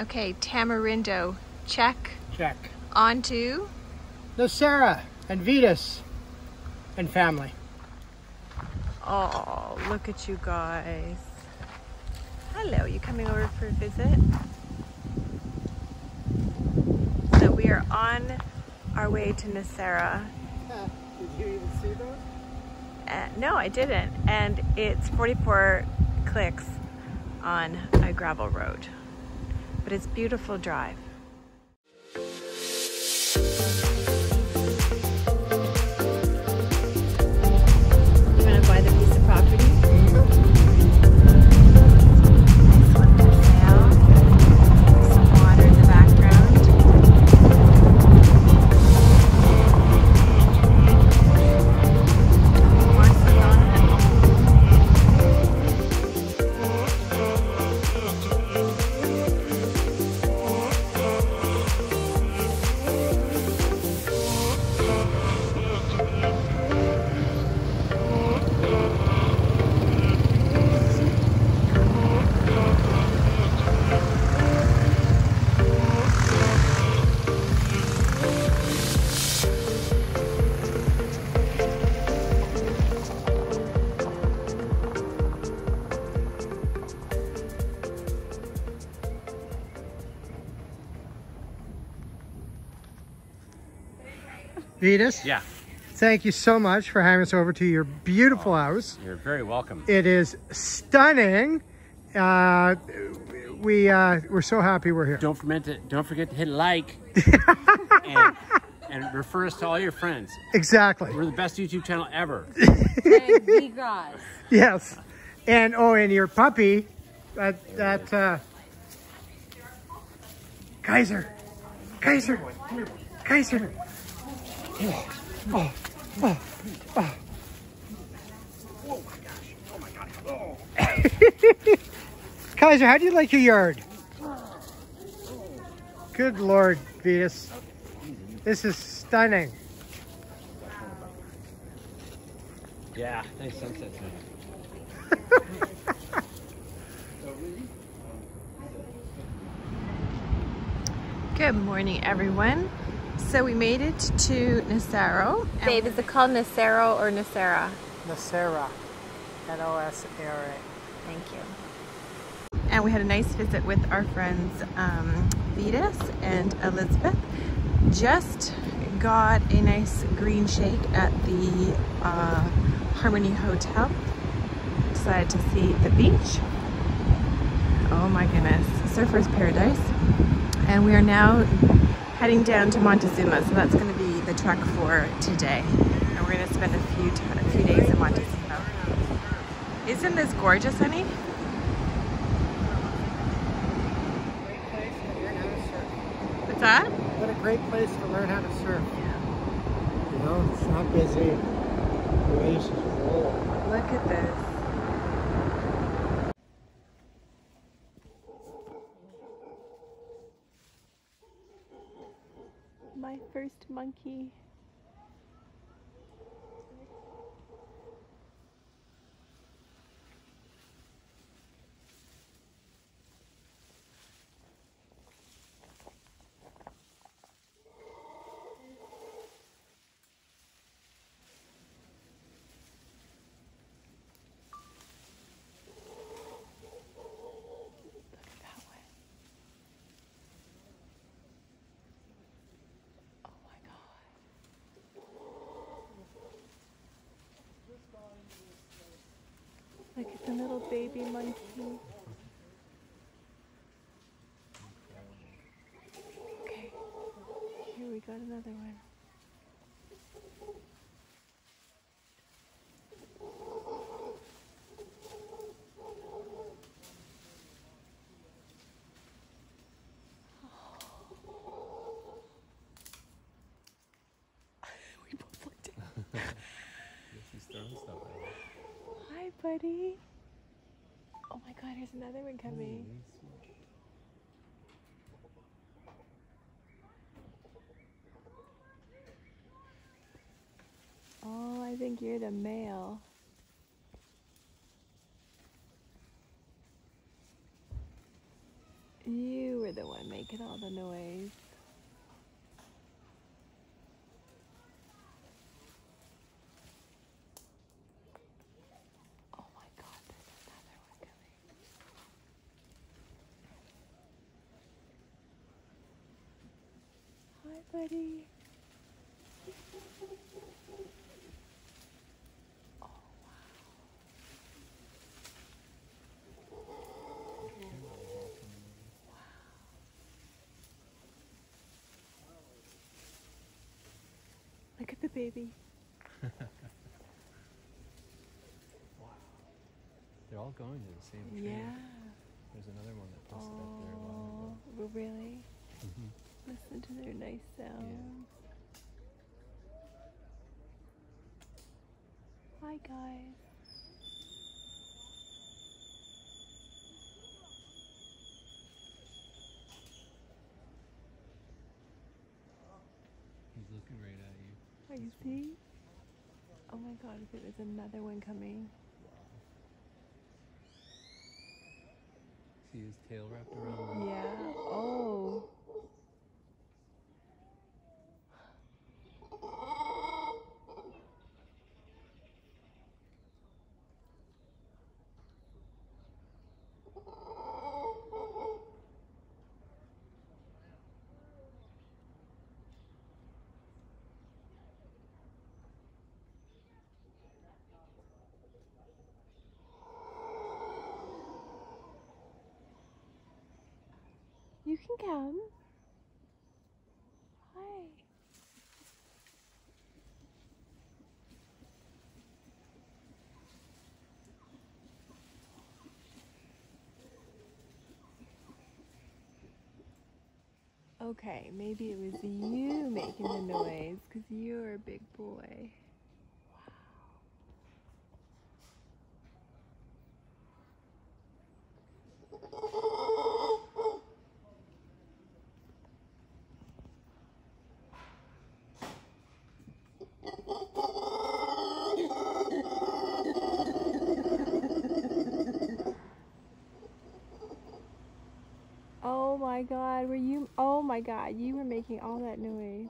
Okay, Tamarindo, check. Check. On to Nosara and Vytas and family. Oh, look at you guys. Hello, you coming over for a visit? So we are on our way to Nosara. Did you even see those? Uh, no, I didn't. And it's 44 clicks on a gravel road. But it's beautiful drive. Vytas, Yeah, thank you so much for having us over to your beautiful house. you're very welcome. It is stunning. Uh, we uh, we're so happy we're here. Don't forget to don't forget to hit like and, and refer us to all your friends. Exactly. We're the best YouTube channel ever. You guys. Yes. And oh, and your puppy, that that uh, Kaiser, Kaiser, Kaiser. Oh, oh, oh, oh. Kaiser, how do you like your yard? Good Lord, Vytas. This is stunning. Yeah, nice sunset. Good morning, everyone. So we made it to Nacero. Babe, is it called Nacero or Nacera? Nosara. N-O-S-A-R-A. Thank you. And we had a nice visit with our friends um, Vytas and Elizabeth. Just got a nice green shake at the uh, Harmony Hotel. Decided to see the beach. Oh my goodness, surfer's paradise. And we are now heading down to Montezuma, so that's going to be the trek for today. And we're going to spend a few a few days in Montezuma. Isn't this gorgeous, honey? What's that? What a great place to learn how to surf. Yeah. You know, it's not busy. The waves roll. Look at this. My first monkey. Look at the little baby monkey. Okay, here we got another one. we both looked at Hi, buddy. Oh my god, here's another one coming. Mm, oh, I think you're the male. You were the one making all the noise. Oh my god, there's another one coming. Hi, buddy. Oh, wow. Look at the baby. wow. They're all going to the same tree. Yeah. There's another one that posted up there a while Oh, really? ago. Mhm. Listen to their nice sounds. Hi, guys. He's looking right at you. Are you see? Oh my god, if there's another one coming. See his tail wrapped around. Yeah. Oh. You can come. Hi. Okay, maybe it was you making the noise because you're a big boy. Oh my god, were you? Oh my god, you were making all that noise.